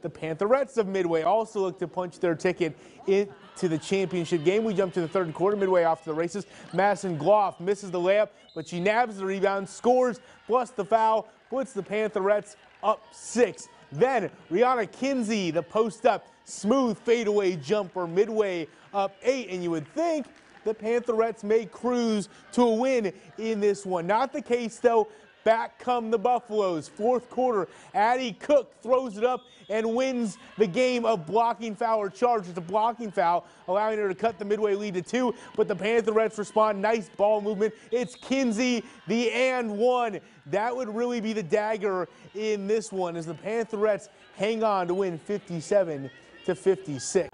The Pantherettes of Midway also look to punch their ticket into the championship game. We jump to the third quarter, Midway off to the races. Madison Gloff misses the layup, but she nabs the rebound, scores, plus the foul, puts the Pantherettes up six. Then Rihanna Kinsey, the post up, smooth fadeaway jumper, Midway up eight, and you would think the Pantherettes may cruise to a win in this one. Not the case, though. Back come the Buffaloes. Fourth quarter, Addie Cook throws it up and wins the game of blocking foul or charge. It's a blocking foul, allowing her to cut the midway lead to two. But the Pantherettes respond. Nice ball movement. It's Kinsey, the and one. That would really be the dagger in this one as the Pantherettes hang on to win 57 to 56.